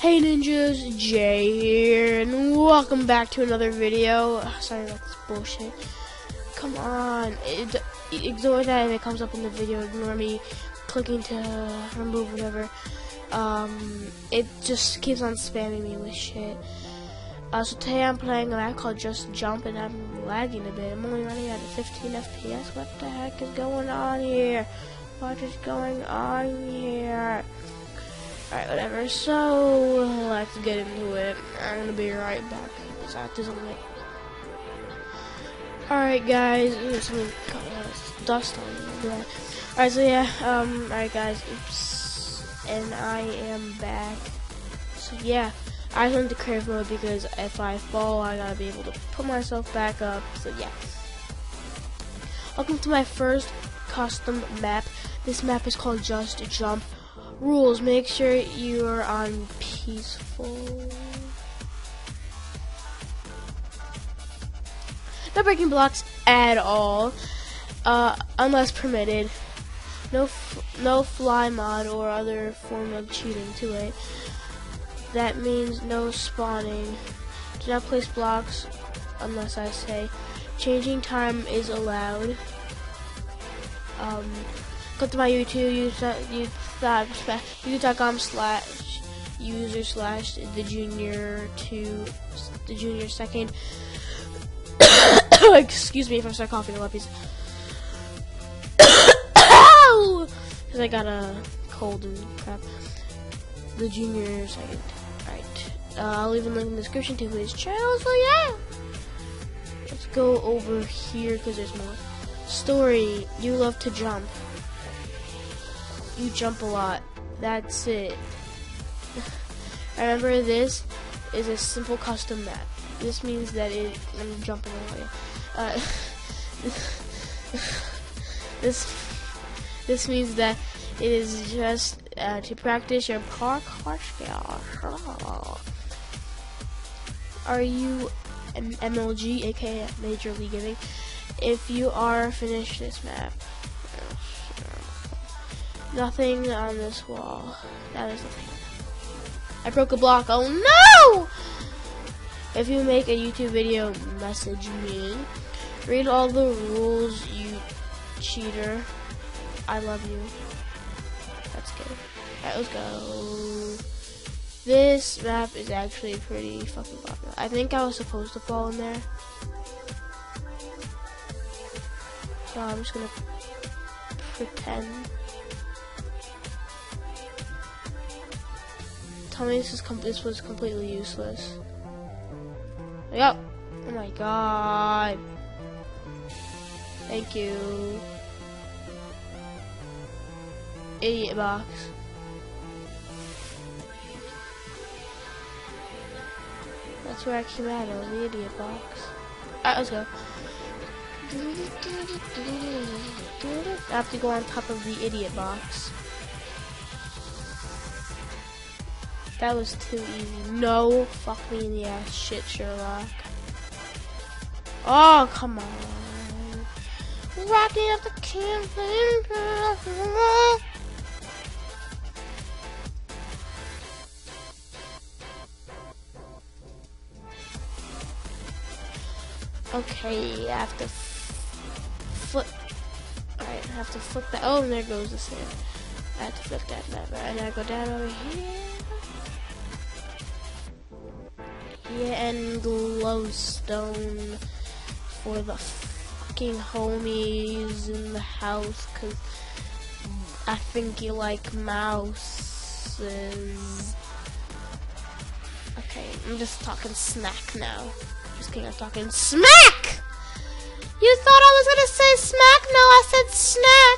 Hey ninjas, Jay here, and welcome back to another video. Sorry about this bullshit. Come on, it, ignore that if it comes up in the video. Ignore me clicking to remove whatever. Um, it just keeps on spamming me with shit. Uh, so today I'm playing a map called Just Jump, and I'm lagging a bit. I'm only running at 15 FPS. What the heck is going on here? What is going on here? Alright, whatever. So, let's get into it. I'm gonna be right back. Besides, this Alright, guys. Ooh, some dust on me. Alright, so yeah. Um, alright, guys. Oops. And I am back. So, yeah. I went to creative mode because if I fall, I gotta be able to put myself back up. So, yeah. Welcome to my first custom map. This map is called Just Jump. Rules, make sure you are on peaceful. No breaking blocks at all, uh, unless permitted. No, no fly mod or other form of cheating to it. That means no spawning. Do not place blocks unless I say. Changing time is allowed. Um, go to my YouTube, use youtube.com slash user slash the junior to the junior second. Excuse me if I start coughing a lot, please. Because I got a cold and crap. The junior second. Alright. Uh, I'll leave a link in the description to his channel, so yeah! Let's go over here because there's more. Story, you love to jump you jump a lot. That's it. Remember, this is a simple custom map. This means that it. I'm jumping away. Uh, this this means that it is just uh, to practice your parkour skills. Are you an MLG, aka Major League Gaming? If you are, finish this map. Nothing on this wall. That is nothing. I broke a block. Oh no! If you make a YouTube video, message me. Read all the rules, you cheater. I love you. That's good. Alright, let's go. This map is actually pretty fucking popular. I think I was supposed to fall in there. So I'm just gonna pretend. Tell me this is this was completely useless. Yep. Oh my god. Thank you. Idiot box. That's where I came out of, the idiot box. Alright, let's go. I have to go on top of the idiot box. That was too easy. No, fuck me in the ass, shit, Sherlock. Oh, come on. Up the campaign. Okay, I have to flip. Alright, I have to flip that. Oh, and there goes the sand. I have to flip that map. And I go down over here. Yeah, and glowstone for the fucking homies in the house, cause I think you like mouses. Okay, I'm just talking snack now. Just kidding, I'm talking smack! You thought I was gonna say smack? No, I said snack!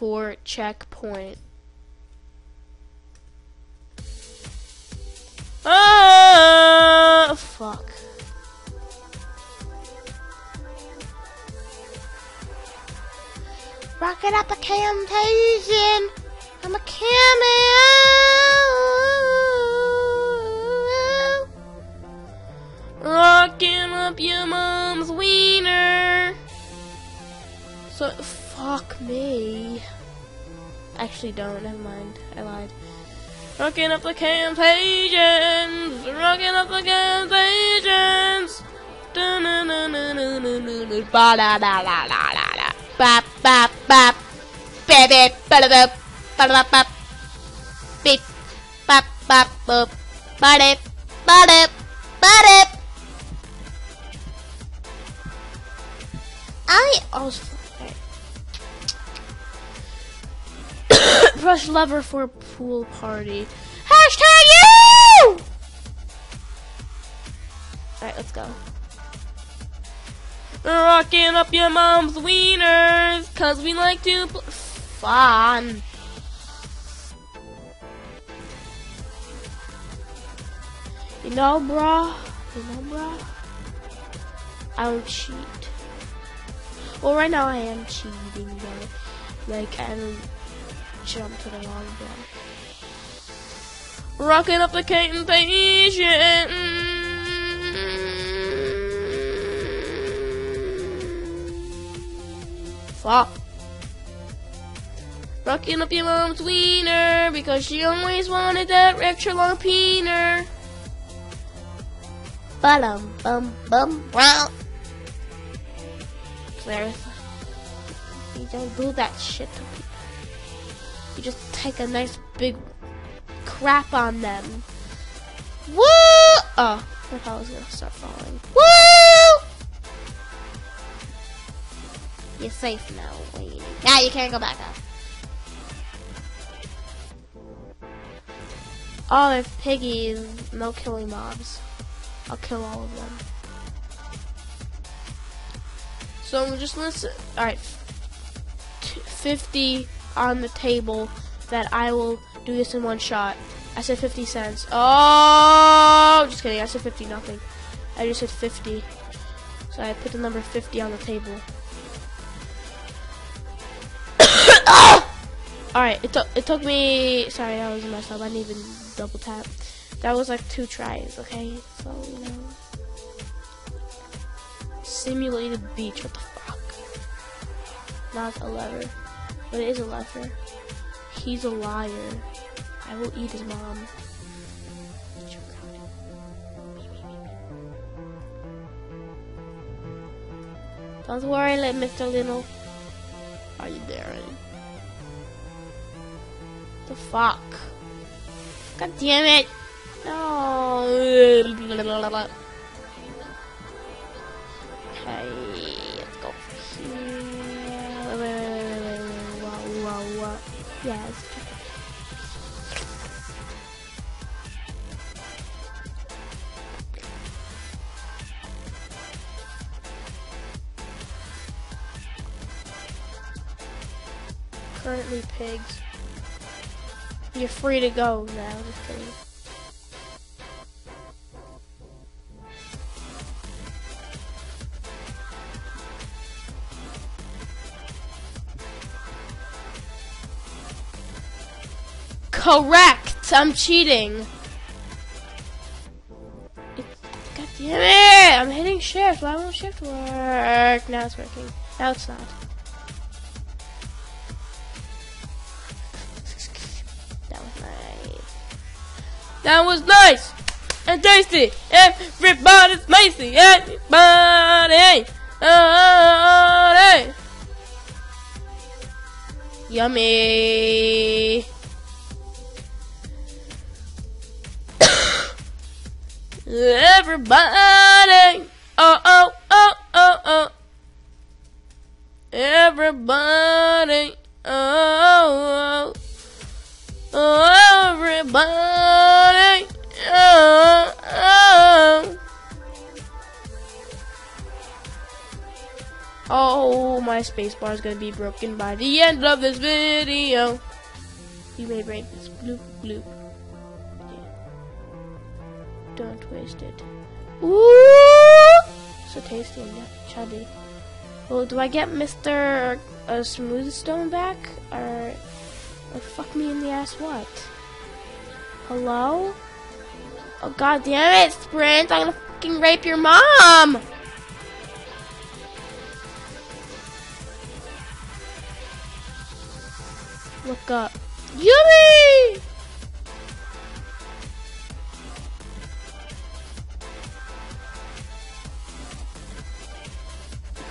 For checkpoint. Ah, fuck. Rocking up a Camtasia. I'm a cameo. Actually, don't. Never mind. I lied. Rocking up the Campasians. Rocking up the Campasians. Ba da da da da da da. Bap bap bap. Baby, ba da da ba da bap. Beep. Bap bap boop. Ba da ba da ba da. I also. Press lever for pool party. Hashtag you! Alright, let's go. Rocking up your mom's wieners, cause we like to fun. You know, bro. You know, bro. I don't cheat. Well, right now I am cheating, but like I don't jump to the long block. Rocking up the Campasian. Fuck. Rocking up your mom's wiener because she always wanted that extra long peener. Ba-dum bum bum wow. Clarissa, you don't do that shit take a nice big crap on them. Woo! Oh, I was gonna start falling. Woo! You're safe now, waiting. Now ah, you can't go back up. Oh, there's piggies. No killing mobs. I'll kill all of them. So I'm just listen. All right, 50 on the table that I will do this in one shot. I said 50 cents. Oh, just kidding. I said 50 nothing. I just said 50. So I put the number 50 on the table. Alright, it, took it took me... Sorry, that was messed up. I didn't even double tap. That was like two tries, okay? So, you know. Simulated beach, what the fuck? Not a lever. But it is a lever. He's a liar. I will eat his mom. Don't worry, let Mr. Little. Are you daring? The fuck? God damn it! No. Okay, wow. Yes. Currently pigs. You're free to go now, just kidding. Correct! I'm cheating. God damn it! I'm hitting shift. Why won't shift work? Now it's working. Now it's not. That was nice. That was nice and tasty. Everybody's Macy. Everybody. Everybody. Yummy. Everybody. Oh, oh, oh, oh, oh. Everybody. Oh, oh, oh. Everybody. Oh, oh. Oh, my spacebar is gonna be broken by the end of this video. You may break this bloop bloop. Don't waste it. Ooh, so tasty and chubby. Well, do I get Mr. Uh, Smooth Stone back, or, or fuck me in the ass? What? Hello? Oh god damn it, Sprint! I'm gonna fucking rape your mom! Look up. Yummy!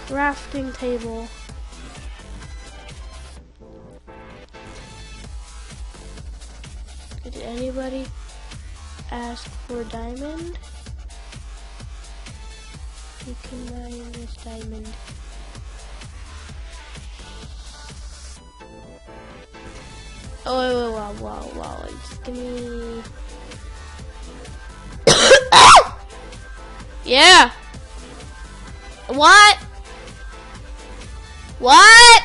Crafting table. Did anybody ask for diamond? You can mine this diamond. Oh, wow, wow, wow. Just give me. yeah! What? What?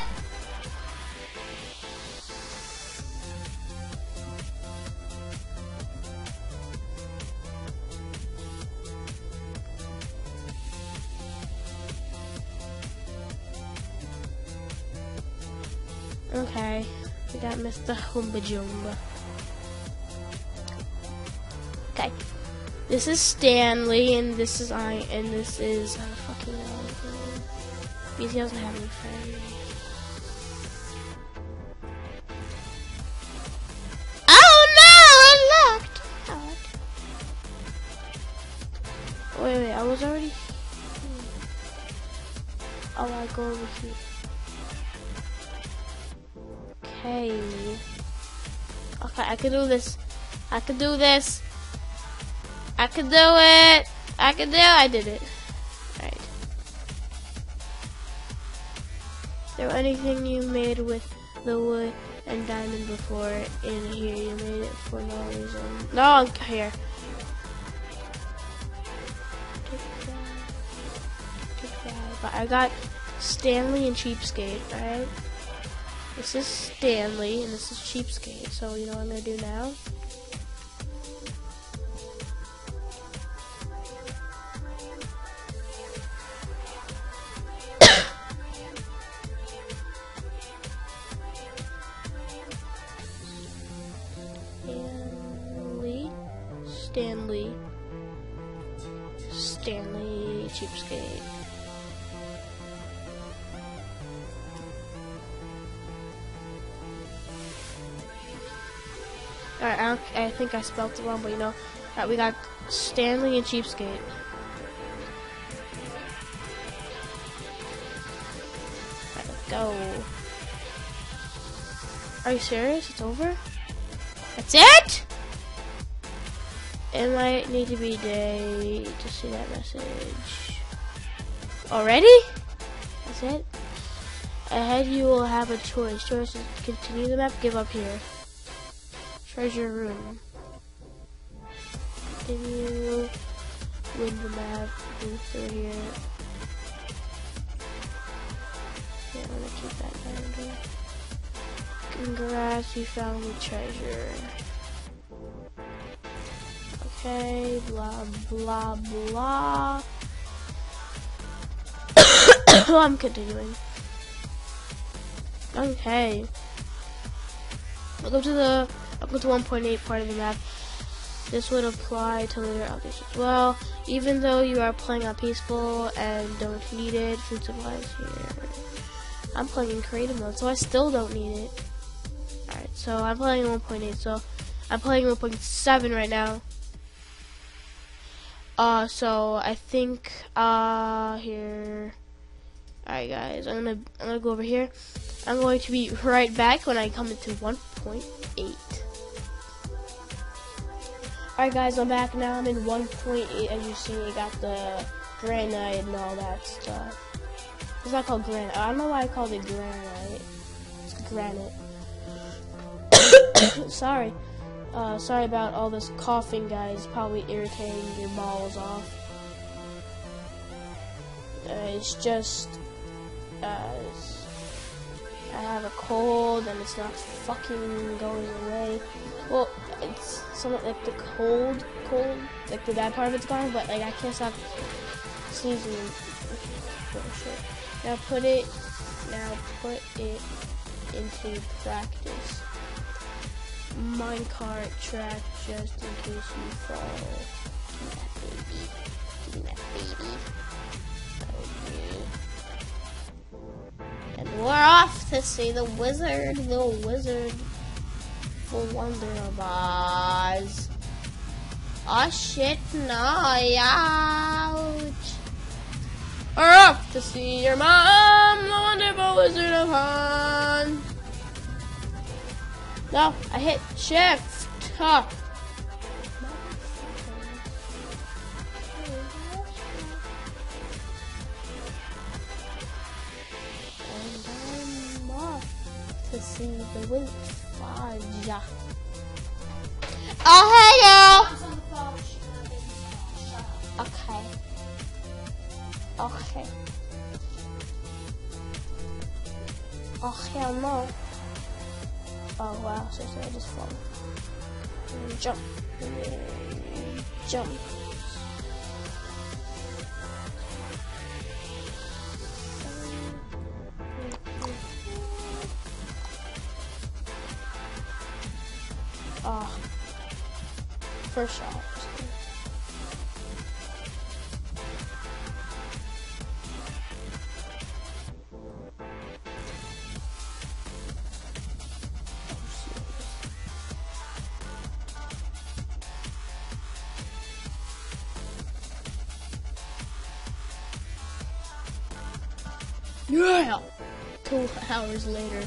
Okay, we got Mr. Humba Jumba. Okay, this is Stanley, and this is I, and this is know. He doesn't have any friends. Oh no! Unlocked. Wait, wait, I was already. Oh, I go over here. Okay. Okay, I can do this. I can do this. I can do it. I can do it. I did it. Anything you made with the wood and diamond before in here? You made it for no reason. No, I'm here. But I got Stanley and Cheapskate, right? This is Stanley, and this is Cheapskate. So, you know what I'm to do now? Think I spelled it wrong, but you know. Alright, we got Stanley and Cheapskate. Go. Are you serious? It's over? That's it? It might need to be day to see that message. Already? That's it? Ahead you will have a choice. Choice is continue the map, give up here. Treasure room. Continue. Win the map. Move through here. Yeah, I'm gonna keep that down. Congrats, you found the treasure. Okay, blah blah blah. I'm continuing. Okay. Welcome to the welcome to 1.8 part of the map. This would apply to later updates as well. Even though you are playing on peaceful and don't need it, food supplies here. I'm playing in creative mode, so I still don't need it. Alright, so I'm playing 1.8, so I'm playing 1.7 right now. Uh, so I think, uh, here. Alright guys, I'm gonna, I'm gonna go over here. I'm going to be right back when I come into 1.8. Alright guys, I'm back now. I'm in 1.8. As you see, I got the granite and all that stuff. It's not called granite. I don't know why I called it granite. It's granite. sorry. Uh, sorry about all this coughing, guys. Probably irritating your balls off. Uh, it's just, uh, I have a cold and it's not fucking going away. Well, it's somewhat like the cold, cold, like the bad part of it's gone, but like I can't stop sneezing. Now put it, now put it into practice. Minecart track just in case you fall. Give me that baby. Give me that baby. And we're off to see the wizard, the wizard the wonder of Oz. Oh shit, no, ouch. We're off to see your mom, the wonderful wizard of Oz. No, I hit shift. Huh. to see the wind fudge. Oh, hey. Okay. Okay. Oh, hell no. Oh, wow. Seriously, I just fall. Jump. Jump. Oh. First shot. Yeah! Two hours later.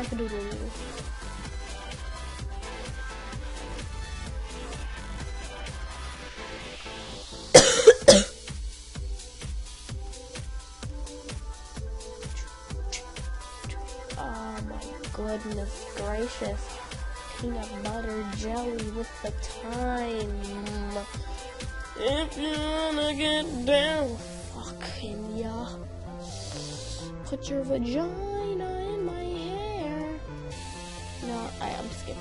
Oh my goodness gracious peanut butter jelly with the time. If you wanna get down, fucking yeah. Put your vagina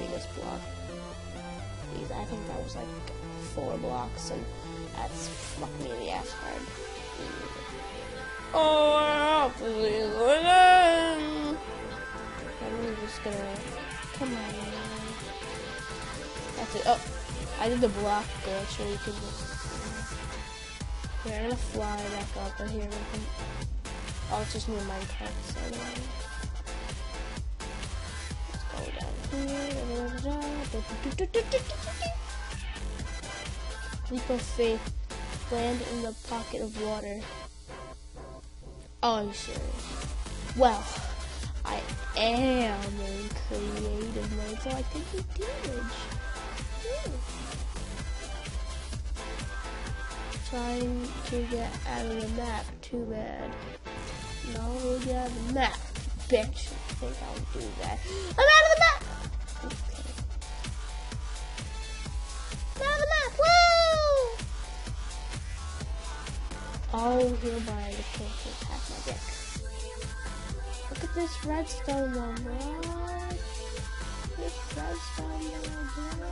this block. Because I think that was like four blocks, and that's fucking me in the ass hard. Oh, I'm just gonna come on. That's it. Oh, I did the block glitch where you can just. Here, I'm gonna fly back up right here. Oh, it's just and Minecraft, so anyway. Leap of faith. Land in the pocket of water. Oh, you? Well, I am in creative mode, so I can do damage. Trying to get out of the map, too bad. No, get out of the map, bitch. I think I'll do that. I'm out of the map! Oh, hereby the pack my deck. Look at this redstone one, bro. This redstone one, bro.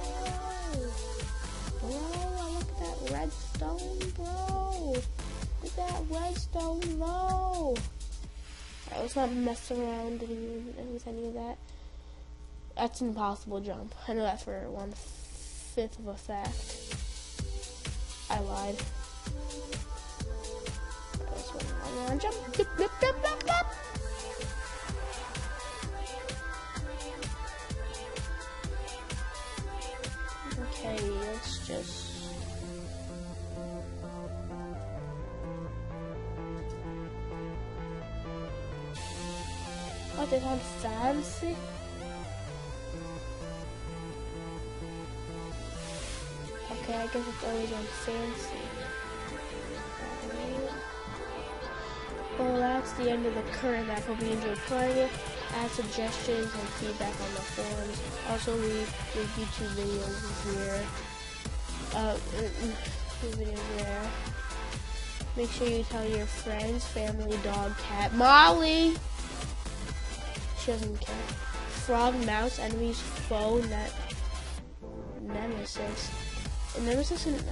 Bro, look at that redstone, bro. Look at that redstone, bro. Alright, let's not mess around with any of that. That's an impossible jump. I know that for one fifth of a fact. I lied. I'm gonna jump. Okay, let's just. Oh, they fancy. Okay, I guess it's always on fancy. Well, that's the end of the current map. Hope you enjoyed playing it. Add suggestions and feedback on the forums. Also, leave your YouTube videos here. Uh, videos there. Make sure you tell your friends, family, dog, cat, Molly. She doesn't care. Frog, mouse, enemies, foe, net, nemesis. Nemesis and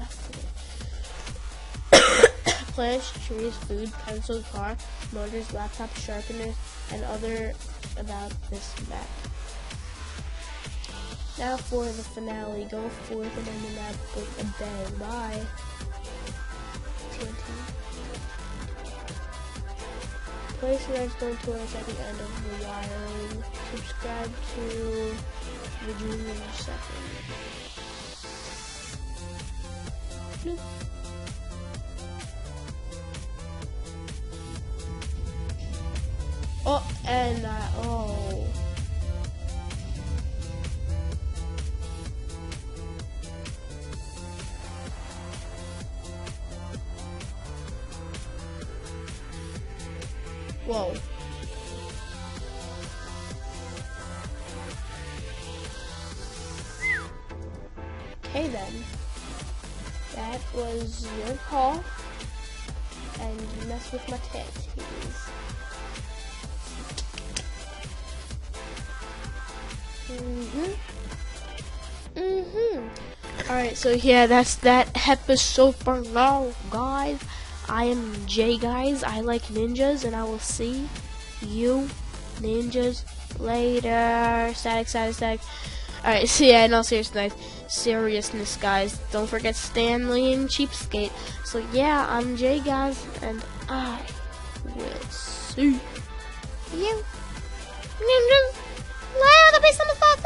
plants, trees, food, pencil, car, motors, laptop, sharpeners, and other about this map. Now for the finale, go forth and end the map with a bang. Bye. TNT. Place redstone torch at the end of the wiring. Subscribe to the Junior Second. Oh, and uh, oh. Whoa. Okay then. That was your call. And you mess with my tattoos. Mm-hmm. Mm-hmm. Alright, so yeah, that's that episode for now, guys. I am Jay, guys. I like ninjas, and I will see you ninjas later. Static, static, static. Alright, so yeah, no seriousness, seriousness, guys. Don't forget Stanley and Cheapskate. So yeah, I'm Jay, guys, and I will see you ninjas later. The